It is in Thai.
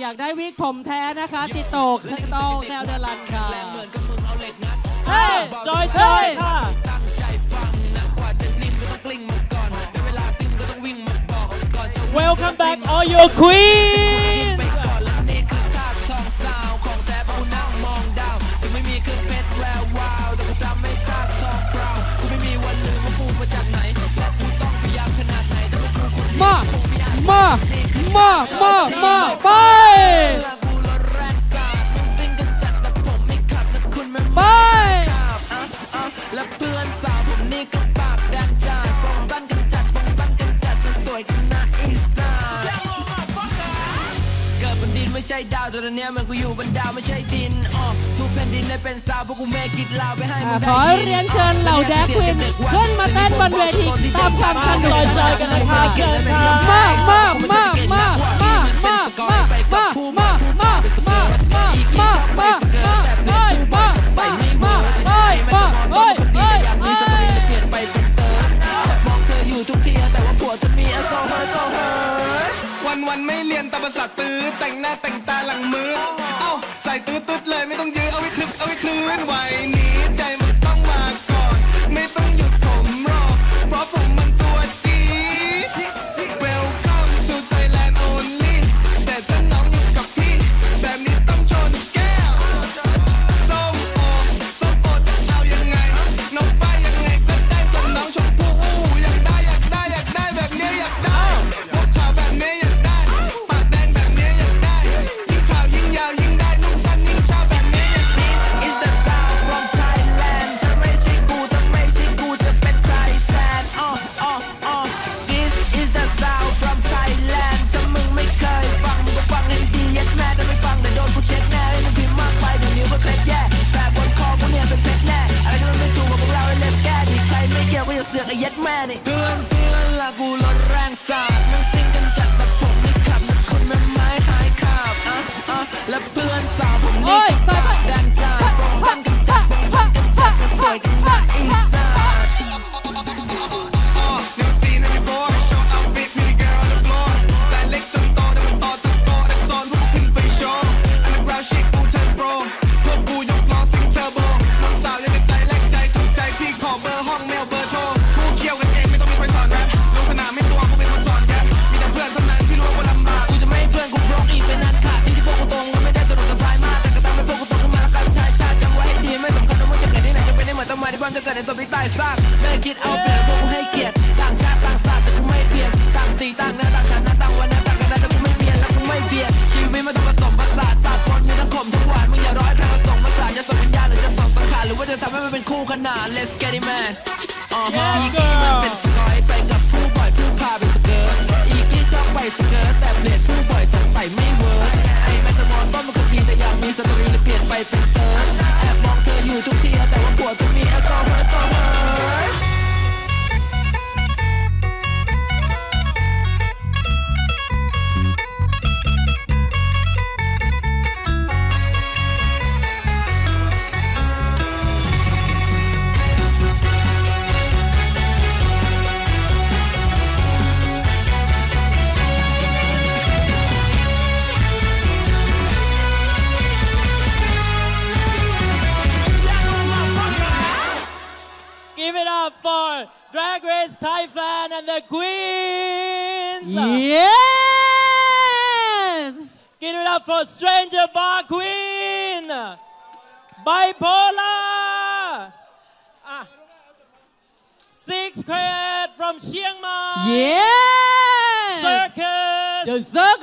อยากได้วิกผมแท้นะคะ ติดต่อติดต่อแคลเดลันค่ะเหมือนกับมึงเอาเหล็กงัดเฮ้ยจอยจอยค่ะตั้งใจฟังนะกว่าจะนิ่งก็ต้องกลิ้งมาก่อนได้เวลาซิมก็ต้องวิ่งมาบอกก่อนจะ Welcome back all your queen ไปก่อนและนี่คือท่าทองสาวของแท้เพราะกูนั่งมองดาวถึงไม่มีเครื่องเพชรแวววาวแต่กูจำไม่ท่าทองพราวกูไม่มีวันลืมว่ากูมาจากไหนและกูต้องพยายามขนาดไหนแต่ว่ากูคนมามามามามา ใช่ดาวแต่ตอนเนี้ยมันกูอยู่บนดาวไม่ใช่ดินอ๋อทุกแผ่นดินเลยเป็นสาวเพราะกูแม่กิดลาวไปให้มึอ่างได้ขอเรียนเชิญเหล่าแดกควีนขึ้นมาเต้นบนเวทีตามความสนุกจอยๆกันนะคะเชิญค่ะม วันวันไม่เรียนตาประสาทตื้อแต่งหน้าแต่งตาหลังมือ เอ้าใส่ตื้อตึ๊ดเลยไม่ต้องยื้อเอาไว้คลึกเอาไว้คลื่นไหว อย่าเสือกไอ้ยัดแม่นี่เพื่อนเพื่อนละกูรถแรงสาดมันซิ่งกันจัดแต่ผมไม่ขับนะคุณแม่ไม้หายขาบอะอะและเพื่อนสาวผมโอ้นี่ยตาย ไม้ที่บ้านจะเกิดในสมที่ใต้ซากไม่คิดเอาเปรียบพวกกูให้เกียรติต่างชาติต่างศาสตร์แต่กูไม่เปลี่ยนต่างสีต่างเนื้อต่างฐานะต่างวันนะต่างกันนะแต่กูไม่เปลี่ยนและกูไม่เบียดชีวิตมันต้องผสมผสานตัดปนมีทั้งขมทั้งหวานมึงอย่ารอให้ใครผสมผสานจะส่งวิญญาณหรือจะส่งสังขารหรือว่าจะทำให้มันเป็นคู่ขนาน Let's get it man อ๋อฮะอีกี้มันเป็นสกอยไปกับผู้บ่อยผู้พา Give it up for Drag Race Thailand and the Queens. Yes Give it up for Stranger Bar Queen. Bipolar. Ah. Six Cred from Chiang Mai. Yes Circus. Yes sir